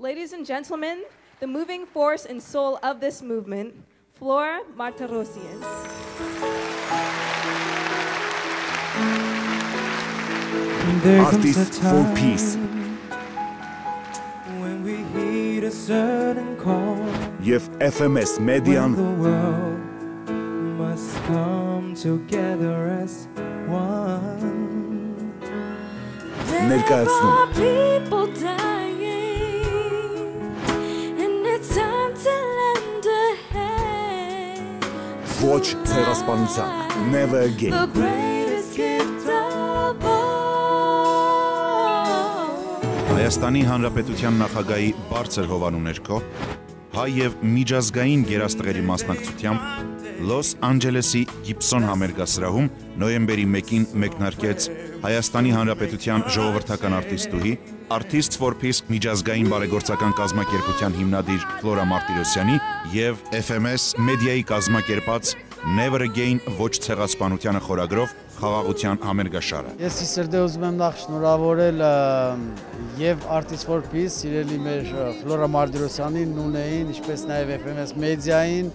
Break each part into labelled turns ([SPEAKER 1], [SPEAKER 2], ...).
[SPEAKER 1] Ladies and gentlemen, the moving force and soul of this movement, Flora Martirosyan.
[SPEAKER 2] There comes a
[SPEAKER 3] Artists for Peace.
[SPEAKER 2] When we heed a certain call.
[SPEAKER 3] Եւ FMS
[SPEAKER 2] When
[SPEAKER 3] Մեդիան
[SPEAKER 2] the world must come together as one.
[SPEAKER 3] Ներկայացնում ոչ ցեղասպանության Never again
[SPEAKER 4] The greatest gift of all.
[SPEAKER 5] Հայաստանի Հանրապետության նախագահի բարձր հովանու ներքո հայ եւ միջազգային գերաստղերի մասնակցությամբ Լոս Անջելեսի Գիբսոն համերգասրահում նոյեմբերի 1-ին մեկնարկեց Հայաստանի Հանրապետության ժողովրդական արտիստուհի Artists for Peace միջազգային բարեգործական կազմակերպության հիմնադիր Ֆլորա Մարտիրոսյանի եւ FMS մեդիայի կազմակերպած Never Again ոչ ցեղասպանությանը խորագրով խաղաղության համերգաշարը
[SPEAKER 6] Ես ի սրդե ուզում եմ նախ շնորհավորել եւ Artist for Peace, սիրելի մեր Ֆլորա Մարտիրոսյանին, Նունեին, ինչպես նաեւ FMS մեդիային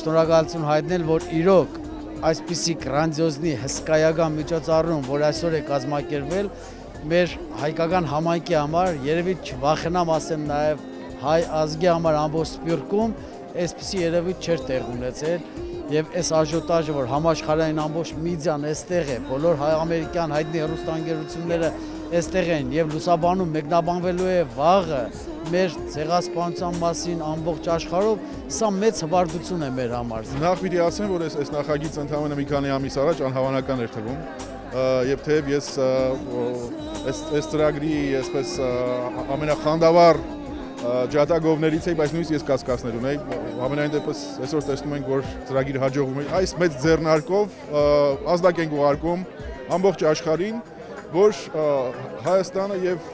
[SPEAKER 6] շնորհակալություն հայտնել, որ իրոք այսպիսի գրանձիոզնի հսկայական միջոցառում, որ այսօր է կազմակերպվել, մեր հայկական համայնքի համար երևի չվախենամ ասեմ նաեւ հայ ազգի համար ամբողջ սպիրկում այսպիսի երևույթ չէր տեղ ունեցել եւ այս աժոտաժը որ համաշխարհային ամբողջ մեդիան այստեղ է բոլոր հայ-ամերիկյան հայտնի հեռուստաընկերությունները այստեղ են եւ լուսաբանում մեկնաբանվելու է վաղը մեր ցեղասպանության մասին ամբողջ աշխարհով սա մեծ հվարդություն է մեր համար
[SPEAKER 7] Նախ պիտի ասեմ, որ այս այս նախագիծը ընդհանրապես մի քանի ամիս առաջ անհավանական էր թվում։ Եվ թեև ես այս այս ծրագրի այսպես ամենախանդավառ ը, ջատագովներից էի, բայց նույնիսկ ես կասկածներ ունեի։ Ամենայն դեպս այսօր տեսնում ենք, որ ծրագիրը հաջողվում է։ Այս մեծ ձեռնարկով ազդակ ենք ուղարկում ամբողջ աշխարհին, որ Հայաստանը եւ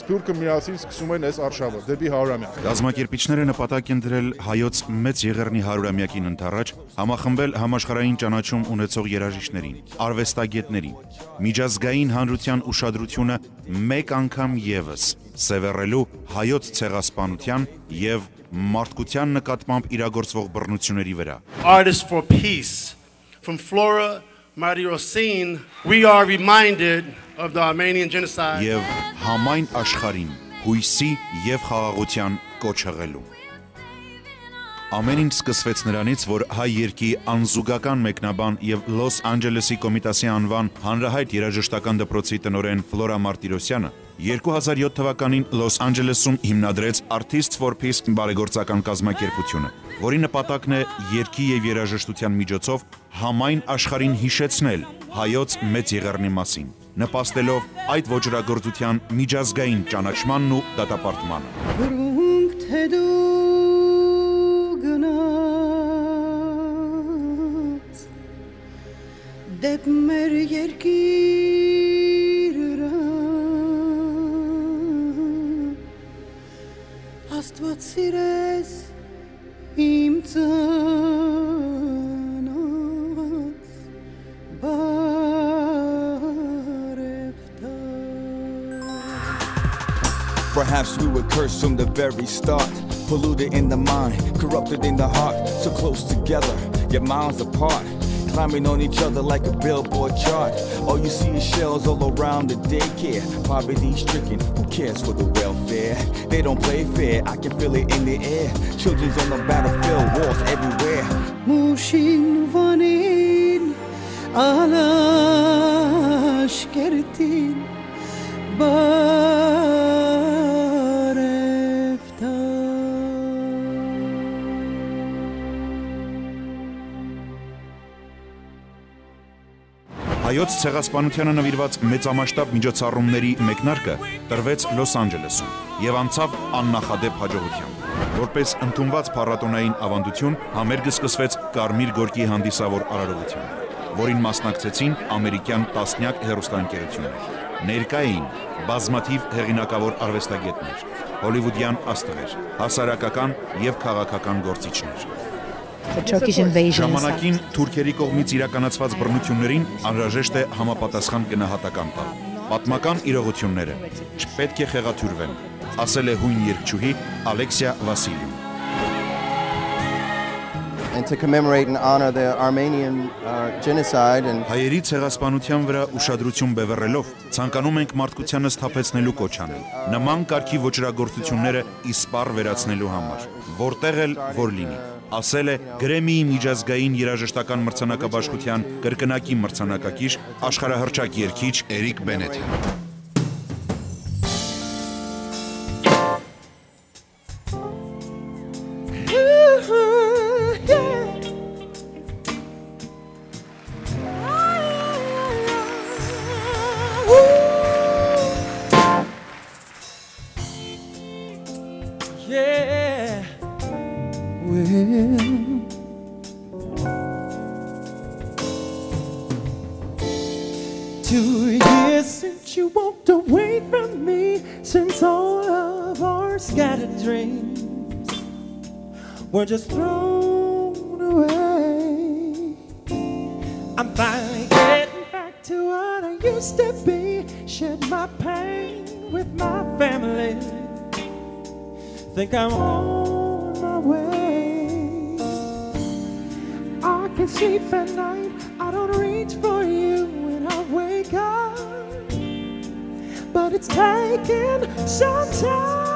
[SPEAKER 7] Սփյուռքը միասին սկսում են այս արշավը դեպի 100-ամյակ։
[SPEAKER 5] Գազམ་ակերպիչները նպատակ են դրել հայոց մեծ եղեռնի հարյուրամյակին ընթառաջ համախմբել համաշխարհային ճանաչում ունեցող երաժիշտներին, արվեստագետներին, միջազգային հանրության ուշադրությունը մեկ անգամ եւս սևեռելու հայոց ցեղասպանության եւ մարդկության նկատմամբ իրագործվող բռնությունների վրա։
[SPEAKER 8] Artists for Peace. From Flora Martirosyan, we are reminded of the Armenian genocide.
[SPEAKER 5] եւ համայն աշխարհին հույսի եւ խաղաղության կոչ հղելու։ Ամեն ինչ սկսվեց նրանից, որ հայ երկի անզուգական մեկնաբան եւ Լոս Անջելեսի կոմիտասի անվան հանրահայտ երաժշտական դպրոցի տնօրեն Ֆլորա Մարտիրոսյանը 2007 թվականին Լոս Անջելեսում հիմնադրեց Artists for Peace բարեգործական կազմակերպությունը, որի նպատակն է երկի եւ երաժշտության միջոցով համայն աշխարհին հիշեցնել հայոց մեծ եղեռնի մասին, նպաստելով այդ ոչրագործության միջազգային ճանաչմանն ու դատապարտմանը։
[SPEAKER 2] Գրունք թե դու գնաց Դեպ մեր երկիրը
[SPEAKER 9] Perhaps we were cursed from the very start Polluted in the mind, corrupted in the heart So close together, yet miles apart climbing on each other like a billboard chart. All you see is shells all around the daycare. Poverty stricken, who cares for the welfare? They don't play fair, I can feel it in the air. Children's on the battlefield, wars everywhere.
[SPEAKER 2] Mushin vanin, Allah.
[SPEAKER 5] Հայոց ցեղասպանությանը նվիրված մեծամասշտաբ միջոցառումների մեկնարկը տրվեց Լոս Անջելեսում եւ անցավ աննախադեպ հաջողությամբ։ Որպես ընդունված փառատոնային ավանդություն, համերգը սկսվեց Կարմիր գորգի հանդիսավոր արարողությամբ, որին մասնակցեցին ամերիկյան տասնյակ հեռուստաընկերություններ։ Ներկա էին բազմաթիվ հեղինակավոր արվեստագետներ, հոլիվուդյան աստղեր, հասարակական եւ քաղաքական գործիչներ։ Ժամանակին թուրքերի կողմից իրականացված բռնություններին անհրաժեշտ է համապատասխան գնահատական տալ։ Պատմական իրողությունները չպետք է խեղաթյուրվեն, ասել է հույն երգչուհի Ալեքսիա Վասիլիու։
[SPEAKER 10] and to commemorate and honor the Armenian uh, genocide and
[SPEAKER 5] Հայերի ցեղասպանության վրա ուշադրություն բևեռելով ցանկանում ենք մարդկությանը սթափեցնելու կոչ անել։ Նման կարգի ոչրագործությունները իսպառ վերացնելու համար, որտեղ էլ որ լինի։ Ասել է Գրեմիի միջազգային երաժշտական մրցանակաբաշխության կրկնակի մրցանակակիր աշխարհահռչակ երգիչ Էրիկ Բենեթը։
[SPEAKER 3] Two years since you walked away from me, since all of our scattered dreams were just thrown away. I'm finally getting back to what I used to be, shed my pain with my family. Think I'm on my way. I can sleep at night. I don't reach for it's taking some time.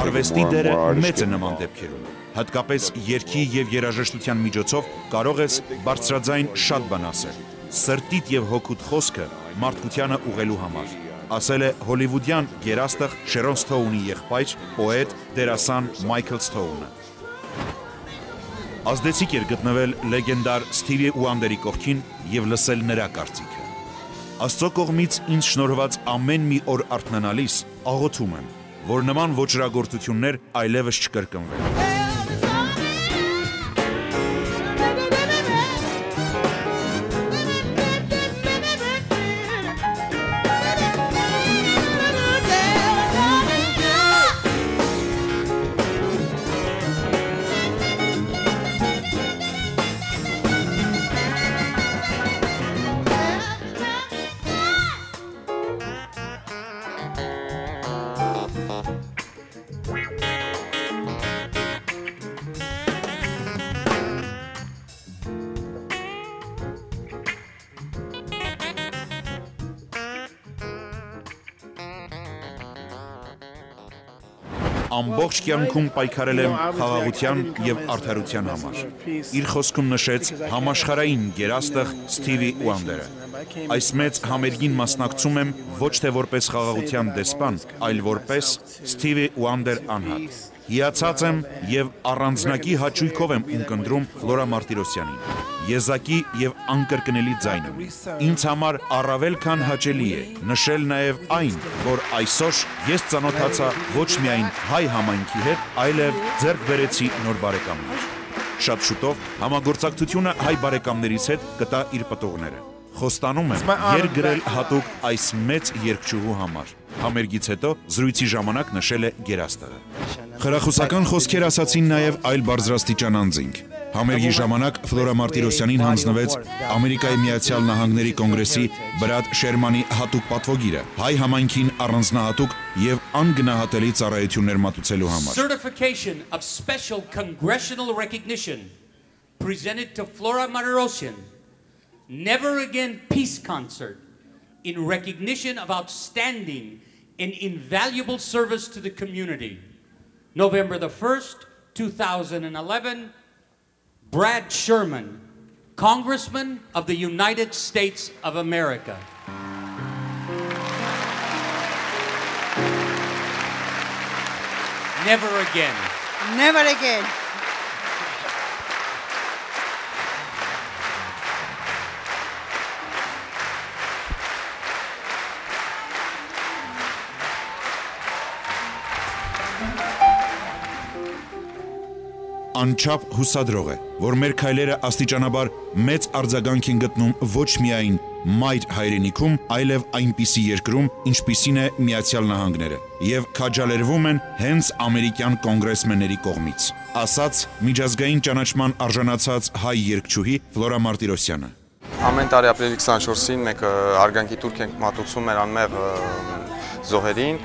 [SPEAKER 5] Արվեստի դերը մեծ է նման դեպքերում։ Հատկապես երկի եւ երաժշտության միջոցով կարող ես բարձրաձայն շատ բան ասել։ Սրտիդ եւ հոգուտ խոսքը մարդկությանը ուղելու համար։ Ասել է հոլիվուդյան երաստղ Շերոն Սթոունի եղբայր, պոետ, դերասան Մայքլ Սթոունը։ Ազդեցիկ էր գտնվել լեգենդար Սթիվի Ուանդերի կողքին եւ լսել նրա կարծիքը։ Աստծո կողմից ինձ շնորհված ամեն մի օր արթնանալիս աղոթում եմ, որ նման ոչրագործություններ այլևս չկրկնվեն։ ամբողջ կյանքում պայքարել եմ խաղաղության եւ արդարության համար։ Իր խոսքում նշեց համաշխարային գերաստղ Սթիվի Ուանդերը։ Այս մեծ համերգին մասնակցում եմ ոչ թե որպես խաղաղության դեսպան, այլ որպես Սթիվի Ուանդեր անհատ։ Հիացած եմ եւ առանձնակի հաճույքով եմ ունկնդրում Ֆլորա Մարտիրոսյանին։ Եզակի եւ անկրկնելի ձայնում։ Ինձ համար առավել քան հաճելի է նշել նաեւ այն, որ այսօր ես ծանոթացա ոչ միայն հայ համայնքի հետ, այլև ձեռք բերեցի նոր բարեկամներ։ Շատ շուտով համագործակցությունը հայ բարեկամներից հետ կտա իր պտուղները։ Խոստանում եմ երգրել հատուկ այս մեծ երգչուհու համար։ Համերգից հետո զրույցի ժամանակ նշել է Գերաստղը։ Խրախուսական խոսքեր ասացին նաև այլ բարձրաստիճան անձինք։ Համերգի ժամանակ Ֆլորա Մարտիրոսյանին հանձնվեց Ամերիկայի Միացյալ Նահանգների կոնգրեսի Բրադ Շերմանի հատուկ պատվոգիրը հայ համայնքին առանձնահատուկ եւ անգնահատելի ծառայություններ մատուցելու համար։
[SPEAKER 11] Certification of special congressional recognition presented to Flora Martirosyan. Never Again Peace Concert in recognition of outstanding and invaluable service to the community. November the 1st, 2011, Brad Sherman, Congressman of the United States of America. Never again.
[SPEAKER 2] Never again.
[SPEAKER 5] Անչափ հուսադրող է, որ մեր քայլերը աստիճանաբար մեծ արձագանք են գտնում ոչ միայն մայր հայրենիքում, այլև այնպիսի երկրում, ինչպիսին է Միացյալ Նահանգները, եւ քաջալերվում են հենց ամերիկյան կոնգրեսմենների կողմից, ասաց միջազգային ճանաչման արժանացած հայ երգչուհի Ֆլորա Մարտիրոսյանը։
[SPEAKER 12] Ամեն տարի ապրիլի 24-ին մենք արգանքի տուրք ենք մատուցում մեր անմեղ զոհերին,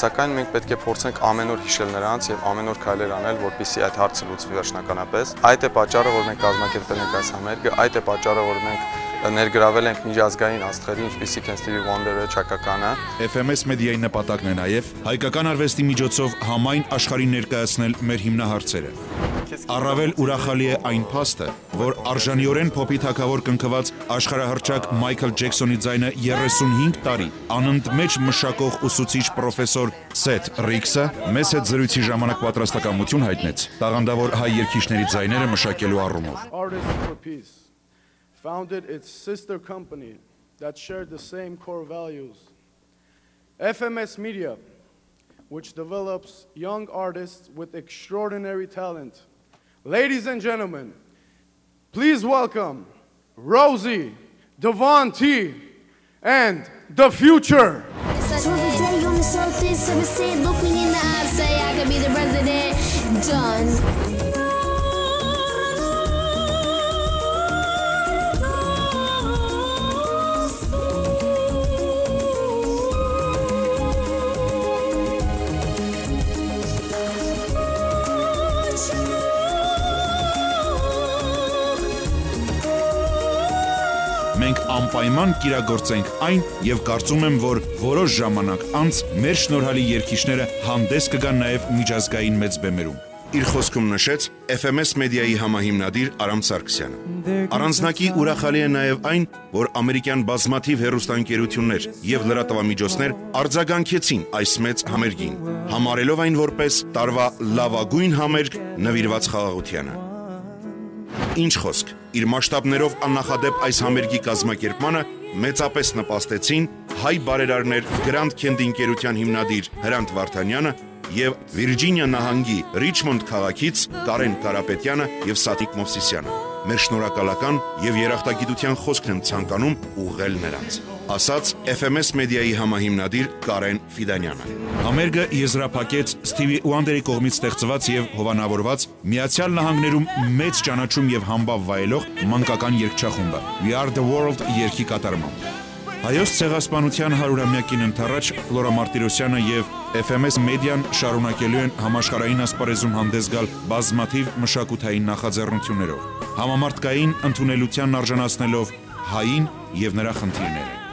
[SPEAKER 12] սակայն մենք պետք է փորձենք ամեն օր հիշել նրանց եւ ամեն օր քայլեր անել, որպեսզի այդ հարցը լուծվի վերջնականապես։ Այդ է պատճառը, որ մենք կազմակերպել ենք այս համերգը, այդ է պատճառը, որ մենք ներգրավել ենք միջազգային աստղերի, ինչպիսիք են Stevie Wonder-ը, Չակականը։
[SPEAKER 5] FMS մեդիայի նպատակն է նաև հայկական արվեստի միջոցով համայն աշխարհին ներկայացնել մեր հիմնահարցերը։ Առավել ուրախալի է այն փաստը, որ արժանիորեն փոփի թակավոր կնքված աշխարհահռչակ Մայքլ Ջեքսոնի ձայնը 35 տարի անընդմեջ մշակող ուսուցիչ պրոֆեսոր Սեթ Ռիքսը մեծ հետ զրույցի ժամանակ պատրաստակամություն հայտնեց տաղանդավոր հայ երգիչների ձայները մշակելու առումով։
[SPEAKER 13] founded its sister company that shared the same core values. FMS Media, which develops young artists with extraordinary talent. Ladies and gentlemen, please welcome Rosie, Devon T, and The Future.
[SPEAKER 5] Մենք անպայման կիրագործենք այն եւ կարծում եմ, որ որոշ ժամանակ անց մեր շնորհալի երգիչները հանդես կգան նաեւ միջազգային մեծ բեմերում։ Իր խոսքում նշեց FMS մեդիայի համահիմնադիր Արամ Սարգսյանը։ Առանձնակի ուրախալի է նաև այն, որ ամերիկյան բազմաթիվ հերոստանգերություններ եւ լրատվամիջոցներ արձագանքեցին այս մեծ համերգին, համարելով այն որպես տարվա լավագույն համերգ նվիրված խաղաղությանը։ Ինչ խոսք, իր մասշտաբներով աննախադեպ այս համերգի կազմակերպմանը մեծապես նպաստեցին հայ բարերարներ Grand Candy ընկերության հիմնադիր Հրանտ Վարդանյանը եւ Վիրջինիա նահանգի Ռիչմոնդ քաղաքից Կարեն Կարապետյանը եւ Սատիկ Մովսիսյանը։ Մեր շնորհակալական եւ երախտագիտության խոսքն եմ ցանկանում ուղղել նրանց, ասաց FMS մեդիայի համահիմնադիր Կարեն Ֆիդանյանը։ Համերգը եզրափակեց Ստիվի Ուանդերի կողմից ստեղծված եւ հովանավորված Միացյալ Նահանգներում մեծ ճանաչում եւ համբավ վայելող մանկական երգչախումբը We Are the World երգի կատարմամբ։ Հայոց ցեղասպանության 100-ամյակին ընթառաջ Ֆլորա Մարտիրոսյանը եւ FMS մեդիան շարունակելու են համաշխարհային ասպարեզում հանդես գալ բազմաթիվ մշակութային նախաձեռնություններով, համամարտկային ընդունելությանն արժանացնելով հային եւ նրա խնդիրները։